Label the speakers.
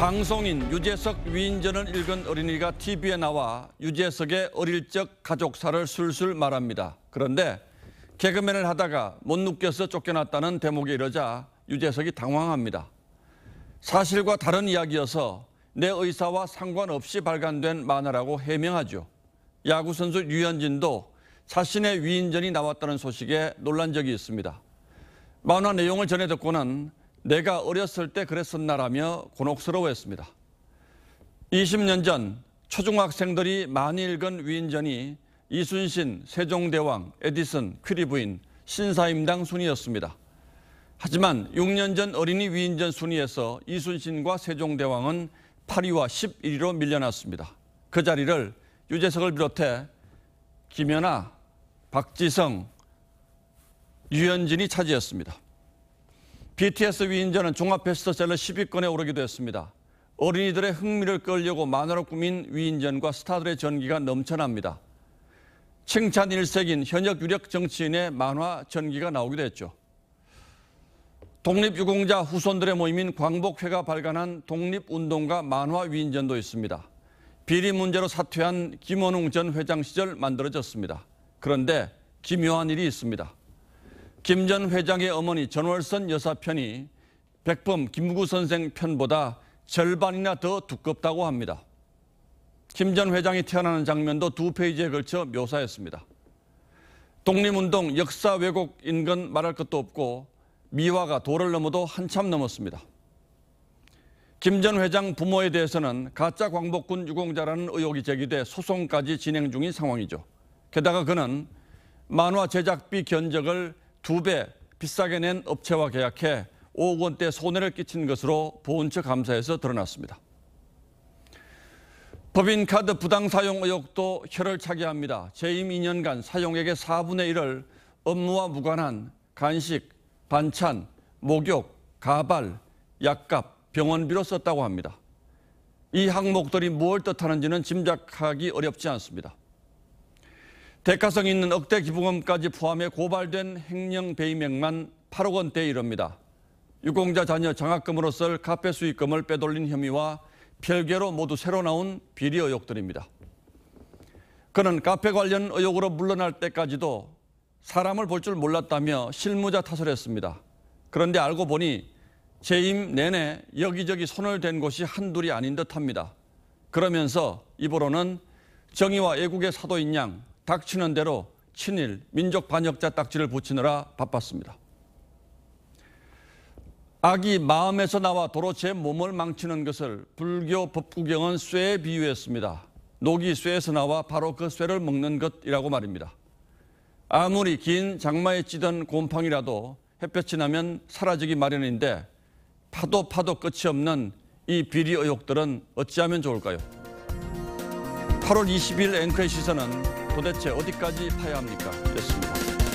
Speaker 1: 방송인 유재석 위인전을 읽은 어린이가 TV에 나와 유재석의 어릴 적 가족사를 술술 말합니다. 그런데 개그맨을 하다가 못 느껴서 쫓겨났다는 대목에 이르자 유재석이 당황합니다. 사실과 다른 이야기여서 내 의사와 상관없이 발간된 만화라고 해명하죠. 야구 선수 류현진도 자신의 위인전이 나왔다는 소식에 놀란 적이 있습니다. 만화 내용을 전해 듣고는 내가 어렸을 때 그랬었나라며 곤혹스러워했습니다. 20년 전 초중학생들이 많이 읽은 위인전이 이순신, 세종대왕, 에디슨, 퀴리 부인, 신사임당 순이었습니다. 하지만 6년 전 어린이 위인전 순위에서 이순신과 세종대왕은 8위와 11위로 밀려났습니다. 그 자리를 유재석을 비롯해 김연아, 박지성, 유현진이 차지했습니다. BTS 위인전은 종합 베스트셀러 10위권에 오르기도 했습니다. 어린이들의 흥미를 끌려고 만화로 꾸민 위인전과 스타들의 전기가 넘쳐납니다. 칭찬 일색인 현역 유력 정치인의 만화 전기가 나오기도 했죠. 독립유공자 후손들의 모임인 광복회가 발간한 독립운동가 만화 위인전도 있습니다. 비리 문제로 사퇴한 김원웅 전 회장 시절 만들어졌습니다. 그런데 기묘한 일이 있습니다. 김 전 회장의 어머니 전월선 여사 편이 백범 김구 선생 편보다 절반이나 더 두껍다고 합니다. 김 전 회장이 태어나는 장면도 두 페이지에 걸쳐 묘사했습니다. 독립운동 역사 왜곡 인 건 말할 것도 없고 미화가 도를 넘어도 한참 넘었습니다. 김 전 회장 부모에 대해서는 가짜 광복군 유공자라는 의혹이 제기돼 소송까지 진행 중인 상황이죠. 게다가 그는 만화 제작비 견적을 두 배 비싸게 낸 업체와 계약해 5억 원대 손해를 끼친 것으로 보훈처 감사에서 드러났습니다. 법인카드 부당 사용 의혹도 혀를 차게 합니다. 재임 2년간 사용액의 4분의 1을 업무와 무관한 간식, 반찬, 목욕, 가발, 약값, 병원비로 썼다고 합니다. 이 항목들이 무엇을 뜻하는지는 짐작하기 어렵지 않습니다. 대가성 있는 억대 기부금까지 포함해 고발된 횡령 배임액만 8억 원대에 이릅니다. 유공자 자녀 장학금으로 쓸 카페 수익금을 빼돌린 혐의와 별개로 모두 새로 나온 비리 의혹들입니다. 그는 카페 관련 의혹으로 물러날 때까지도 사람을 볼 줄 몰랐다며 실무자 탓을 했습니다. 그런데 알고 보니 재임 내내 여기저기 손을 댄 곳이 한둘이 아닌 듯합니다. 그러면서 입으로는 정의와 애국의 사도인 양 닥치는 대로 친일, 민족 반역자 딱지를 붙이느라 바빴습니다. 악이 마음에서 나와 도로 제 몸을 망치는 것을 불교 법구경은 쇠에 비유했습니다. 녹이 쇠에서 나와 바로 그 쇠를 먹는 것이라고 말입니다. 아무리 긴 장마에 찌던 곰팡이라도 햇볕이 나면 사라지기 마련인데 파도 파도 끝이 없는 이 비리 의혹들은 어찌하면 좋을까요? 8월 20일 앵커의 시선은 도대체 어디까지 파야 합니까? 였습니다.